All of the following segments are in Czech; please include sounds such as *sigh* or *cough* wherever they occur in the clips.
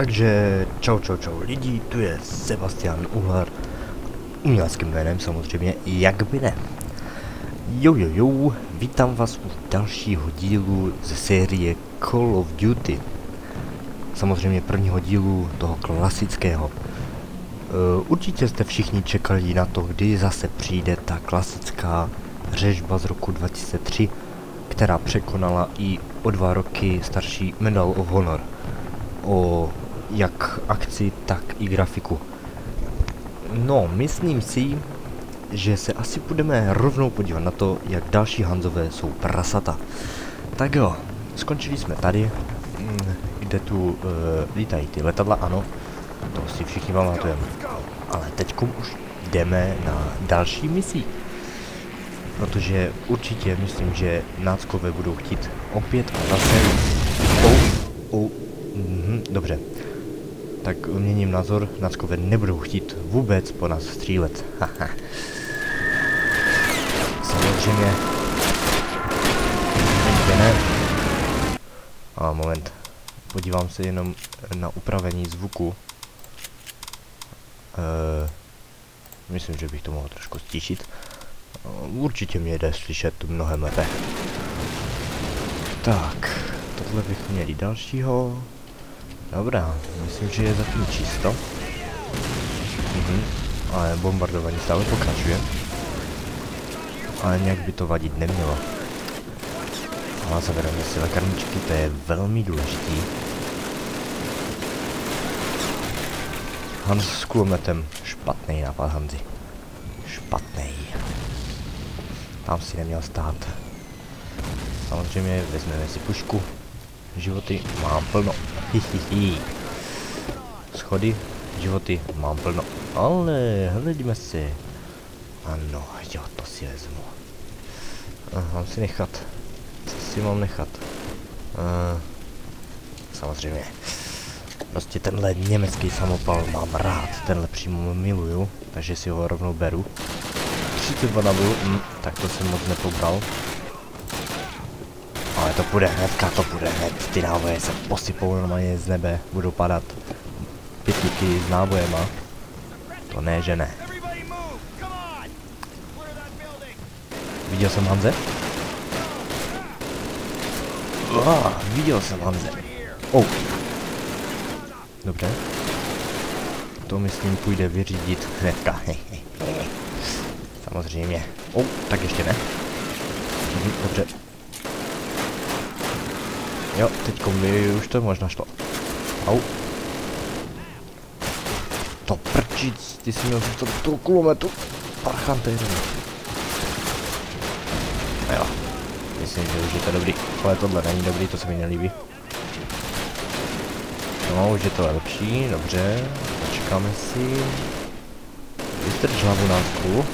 Takže čau čau čau lidi, tu je Sebastian Uhlar, uměleckým jménem samozřejmě, jak by ne. Jo jo jo, vítám vás u dalšího dílu ze série Call of Duty. Samozřejmě prvního dílu toho klasického. Uh, určitě jste všichni čekali na to, kdy zase přijde ta klasická řežba z roku 2003, která překonala i o dva roky starší Medal of Honor o jak akci, tak i grafiku. No, myslím si, že se asi budeme rovnou podívat na to, jak další Hanzové jsou prasata. Tak jo, skončili jsme tady, mm, kde tu uh, lítají ty letadla, ano, to si všichni pamatujeme. Ale teď už jdeme na další misi. Protože určitě myslím, že náckové budou chtít opět a zase... Oh, oh, mm, dobře tak měním názor, náckové nebudou chtít vůbec po nás střílet. Samozřejmě. ne. A moment. Podívám se jenom na upravení zvuku. E, myslím, že bych to mohl trošku stíšit. Určitě mě jde slyšet mnohem lépe. Tak, tohle bych měli dalšího. Dobrá, myslím, že je zatím čisto. Mhm. Ale bombardování stále pokračuje. Ale nějak by to vadit nemělo. A zabereme si lékarničky, to je velmi důležitý. Hans s kulometem. Špatný nápad, Hanzi. Špatný. Tam si neměl stát. Samozřejmě vezmeme si pušku. Životy mám plno. Hihihi. Schody, životy mám plno. Ale hledíme si. Ano, jo, to si vezmu. Uh, mám si nechat. Co si mám nechat? Uh, samozřejmě. Prostě tenhle německý samopal mám rád. Tenhle přímo miluju, takže si ho rovnou beru. 32 nabil, hm, tak to jsem moc nepobral. Ale to půjde hnedka, to půjde hned. Ty náboje se posypou normálně z nebe, budou padat pětníky s nábojema. To ne, že ne. Viděl jsem Hanze? Oh, viděl jsem Hanze. Oh. Dobře. To myslím půjde vyřídit hnedka. *laughs* Samozřejmě. Oh, tak ještě ne. Mhm, dobře. Jo, teďko mi už to možná šlo. Au. To prčíc, ty jsi měl zůstat toho kulometu. Parchante jeden. Jo. Myslím, že už je to dobrý. Ale tohle není dobrý, to se mi nelíbí. No, už je to lepší, dobře. Počkáme si. Vystrč hlavu na zku.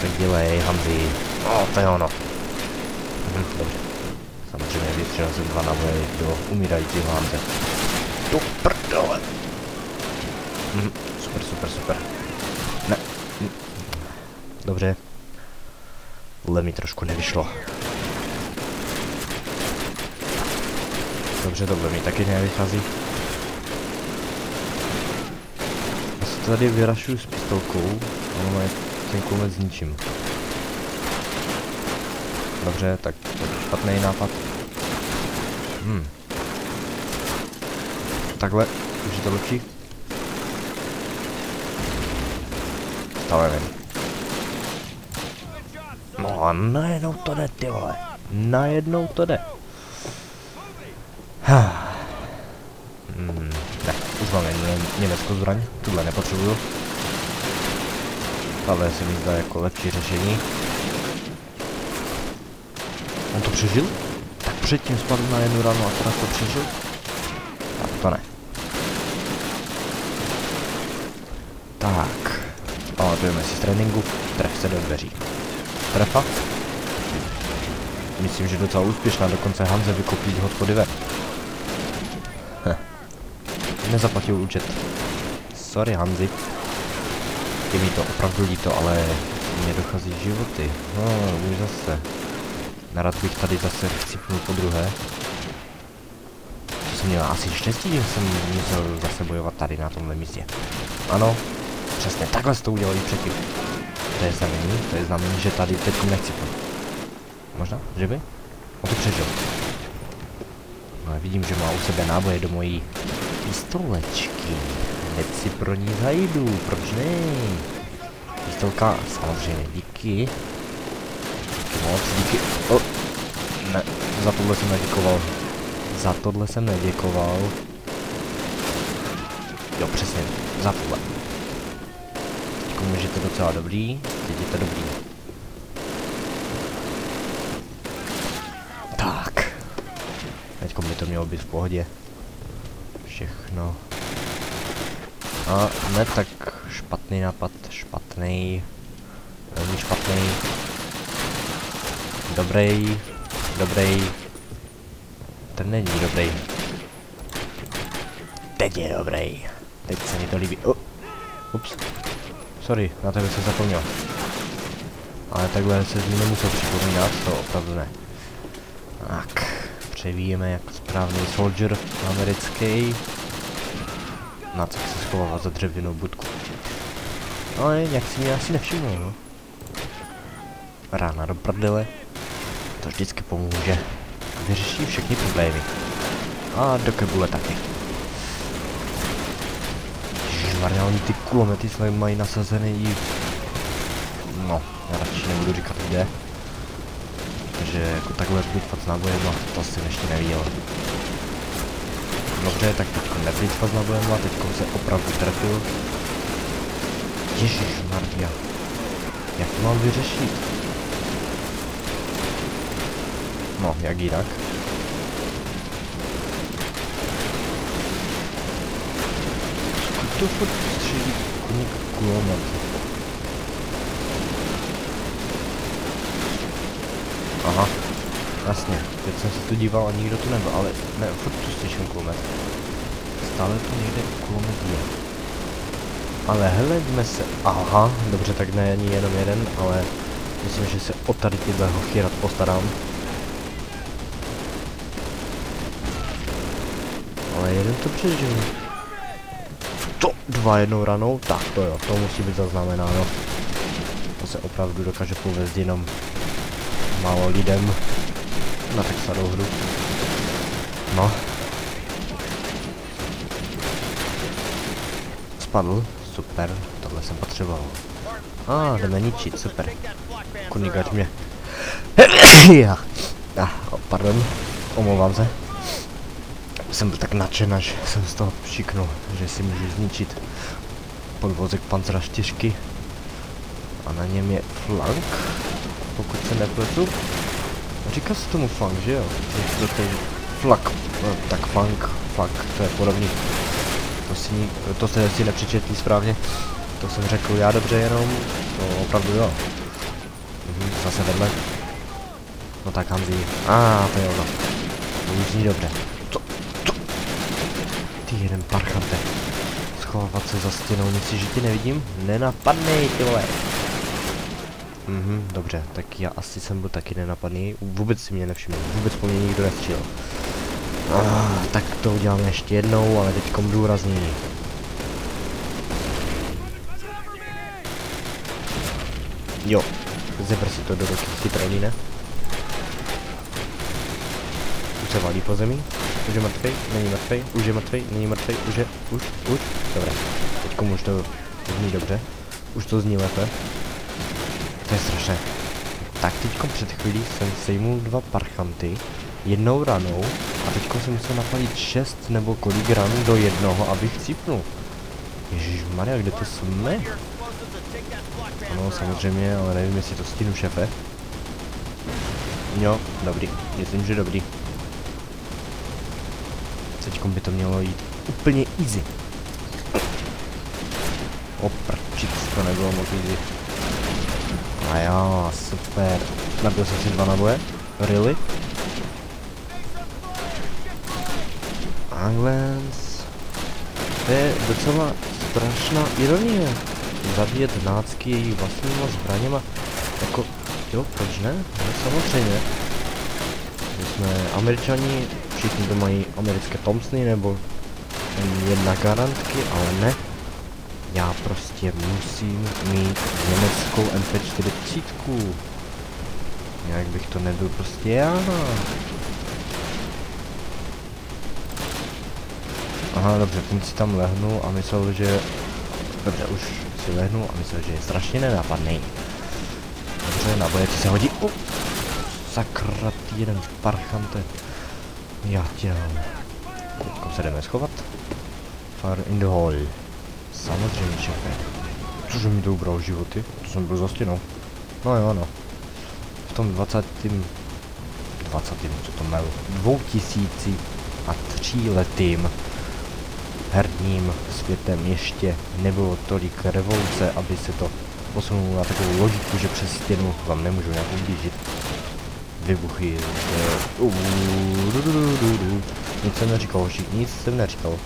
Tak dělej, Hamzi. No, to je ono. Hm, dobře. Samozřejmě jsem dva naboje do umírajícího Hante. Do prdele. Hm, super, super, super. Ne. Dobře. Tohle mi trošku nevyšlo. Dobře, tohle mi taky nevychází. Já se tady vyrašuju s pistolkou, ono je ten konec ničím. Dobře, tak špatný nápad. Hmm. Takhle, už je to lepší. Stále nevím. No a najednou to jde, ty vole. Najednou to jde. hmm, ne, už mám jen německou zbraň, tuhle nepotřebuju. Tahle se mi zdá jako lepší řešení. On to přežil? Tak předtím spadl na jednu ranu a teraz to přežil? Tak to ne. Tak. Pamatujeme si z tréninku. Tref se do dveří. Trefa? Myslím, že docela úspěšná, dokonce Hanze vykopí hospody ven. Hm. Nezaplatil účet. Sorry Hanzi. Je mi to opravdu líto, ale mě dochází životy. No, už zase. Nerad bych tady zase chcipnul po druhé. jsem měl asi štěstí, že jsem musel zase bojovat tady na tomhle místě. Ano, přesně takhle jste to udělali předtím. To je znamení, to je znamení, že tady teď nechci půjít. Možná, že by? On to přežil. No, vidím, že má u sebe náboje do mojí pistolečky. Hned si pro ní zajdu, proč ne? Pistolka, samozřejmě, díky. Moc, díky. Oh. Ne, za tohle jsem neděkoval. Za tohle jsem neděkoval. Jo, přesně, za tohle. Teďko můžete docela dobrý, teď je to dobrý. Tak. Teďko by to mělo být v pohodě. Všechno. A ne tak špatný nápad, špatný. Velmi špatný. Dobrý, dobrý. Ten není dobrý. Teď je dobrý. Teď se mi to líbí. Oh. Ups. Sorry, na tebe jsem zapomněl. Ale takhle se mi nemusel připomínat, to opravdu ne. Tak, převíjeme jako správný soldier americký. Na co se schovává za dřevěnou budku. Ale jak si mě asi nevšiml, no. Rána do prdele. To vždycky pomůže. Vyřeší všechny problémy. A do kebule taky. Ježišmarja, oni ty kulomety své mají nasazené i... No, já radši nebudu říkat kde. Takže jako takhle plýtvat s nábojema, to jsem ještě neviděl. Dobře, tak teďko neplýtvat s nábojema, teďko se opravdu trefil. Ježišmarja. Jak to mám vyřešit? No, jak jinak. To furt střílí koník kulomet. Aha, jasně, teď jsem se tu díval a nikdo tu nebyl, ale ne, furt tu slyším kulomet. Stále tu někde kulomet je. Ale hleďme se, aha, dobře, tak ne ani jenom jeden, ale myslím, že se o tady tyhle hochy rád postarám. Ale jeden to přežil. To dva jednou ranou? Tak to jo, to musí být zaznamenáno. To se opravdu dokáže povést jenom málo lidem na tak starou hru. No. Spadl, super, tohle jsem potřeboval. A, ah, jdeme ničit, super. Kunigač mě. *coughs* Já. Ah, oh, pardon, omlouvám se jsem byl tak nadšen, až jsem z toho šiknul, že si můžu zničit podvozek Panzera 4. A na něm je flank, pokud se nepletu. Říká se tomu flank, že jo? To, to, to flak, no, tak flank, flak, to je podobný. To si, to se si nepřečetli správně. To jsem řekl já dobře jenom, to opravdu jo. Mhm, zase vedle. No tak Hanzi, a ah, to je ono. To už zní dobře. Ty jeden parchante. Schovávat se za stěnou, myslíš, že ti nevidím? Nenapadnej, ty vole. Mhm, dobře, tak já asi jsem byl taky nenapadný. Vůbec si mě nevšiml, vůbec po mě nikdo nestřílel. Ah, tak to uděláme ještě jednou, ale teďkom důrazněji. Jo, zebr si to do ruky, chytrý, ne? Už se valí po zemi. Už je mrtvý, není mrtvý, už je mrtvý, není mrtvý, už je, už, už, dobré. Teď už to zní dobře, už to zní lépe. To je strašné. Tak teďko před chvílí jsem sejmul dva parchanty, jednou ranou a teďko jsem musel napadit šest nebo kolik ran do jednoho, abych cípnul. Ježíš Maria, kde to jsme? Ano, samozřejmě, ale nevím, jestli to stínu šefe. Jo, dobrý, myslím, že dobrý. Teď by to mělo jít úplně easy. Oprčit, to nebylo moc easy. A jo, super. Nabil jsem si dva naboje? Really? Anglens. To je docela strašná ironie. Zabíjet nácky její vlastníma zbraněma. Jako, jo, proč ne? No samozřejmě. My jsme američani všichni to mají americké Thompsony nebo jedna garantky, ale ne. Já prostě musím mít německou MP40. Jak bych to nebyl prostě já. Aha, dobře, ten si tam lehnu a myslel, že... Dobře, už si lehnu a myslel, že je strašně nenápadný. Dobře, na boje se hodí. Uh, sakra, jeden parchante. Já tě dám. Kam se jdeme schovat? Fire in the hall. Samozřejmě, šefe. Cože mi to ubral životy? To jsem byl za stěnou. No jo, no. V tom 20. 20. co to mělo? 2000 a tří letým herním světem ještě nebylo tolik revoluce, aby se to posunulo na takovou logiku, že přes stěnu vám nemůžu nějak ublížit. Vybuchy. Nic jsem neříkal, hoši, nic jsem neříkal.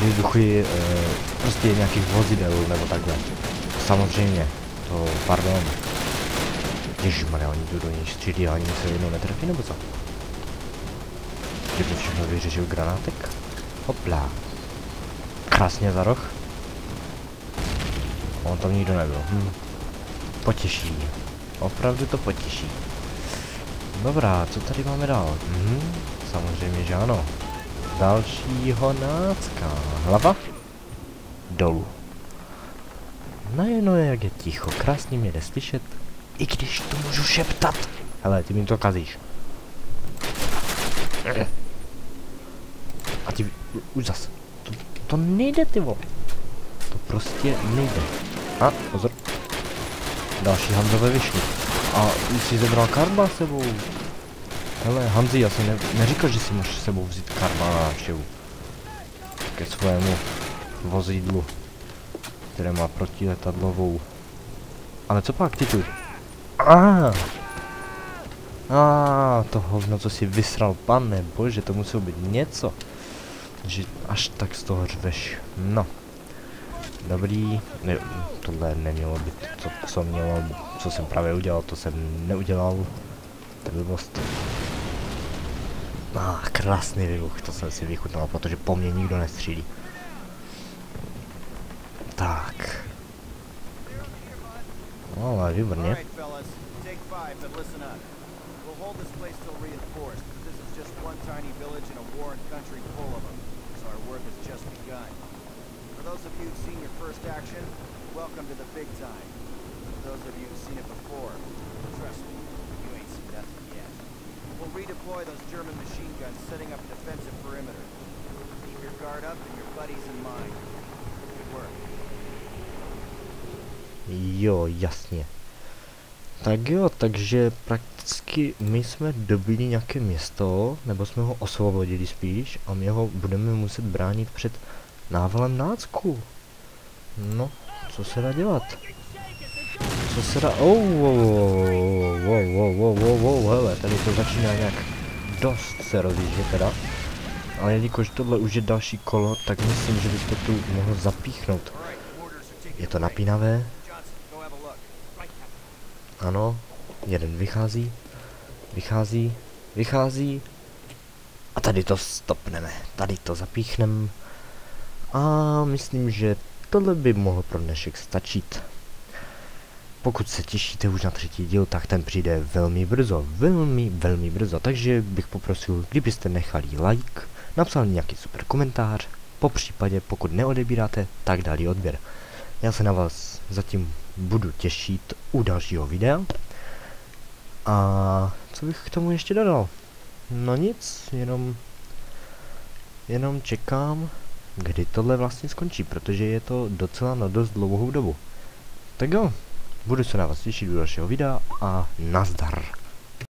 Vybuchy prostě nějakých vozidel nebo takhle. Samozřejmě, to pardon. Ježišmarja, oni tu do něj střílí a ani se jednou netrefí nebo co? Kdyby všechno vyřešil granátek? Hopla. Krásně za roh. On tam nikdo nebyl. Hm. Potěší. Opravdu to potěší. Dobrá, co tady máme dál? Hm, samozřejmě, že ano. Dalšího nácka. Hlava? Dolů. Najednou jak je ticho, krásně mě jde slyšet. I když to můžu šeptat. Hele, ty mi to kazíš. A ty, už zas. To, to nejde, ty vole. To prostě nejde. A, pozor. Další Hanzové vyšly. A už si zebral karma sebou. Hele, Hanzi, já jsem ne, neříkal, že si můžeš sebou vzít karma na návštěvu. Ke svému vozidlu, které má protiletadlovou. Ale co pak, ty tu? Ah! Ah, to hovno, co si vysral, pane bože, to muselo být něco. Že až tak z toho řveš. No. Dobrý. Ne, tohle nemělo být to, co mělo, co jsem právě udělal, to jsem neudělal. To by blbost. Ah, krásný výbuch, to jsem si vychutnal, protože po mně nikdo nestřílí. Tak. No, ale výborně. Those of you who've seen your first action, welcome to the big time. For those of you who've seen it before, trust me, you ain't seen nothing yet. We'll redeploy those German machine guns, setting up a defensive perimeter. Keep your guard up and your buddies in mind. Good work. Jo, jasně. Tak jo, takže prakticky my jsme dobili nějaké město, nebo jsme ho osvobodili spíš a my ho budeme muset bránit před návalem nácku. No, co se dá dělat? Co se dá... Oh, wow, wow, wow, wow, wow, wow, hele, tady to začíná nějak dost se rozjíždět teda. Ale jelikož tohle už je další kolo, tak myslím, že bych to tu mohl zapíchnout. Je to napínavé. Ano, jeden vychází, vychází, vychází. A tady to stopneme, tady to zapíchneme. A myslím, že tohle by mohlo pro dnešek stačit. Pokud se těšíte už na třetí díl, tak ten přijde velmi brzo, velmi, velmi brzo, takže bych poprosil, kdybyste nechali like, napsali nějaký super komentář, po případě, pokud neodebíráte, tak dali odběr. Já se na vás zatím budu těšit u dalšího videa. A co bych k tomu ještě dodal? No nic, jenom, jenom čekám, kdy tohle vlastně skončí, protože je to docela na dost dlouhou dobu. Tak jo, budu se na vás těšit do dalšího videa a nazdar.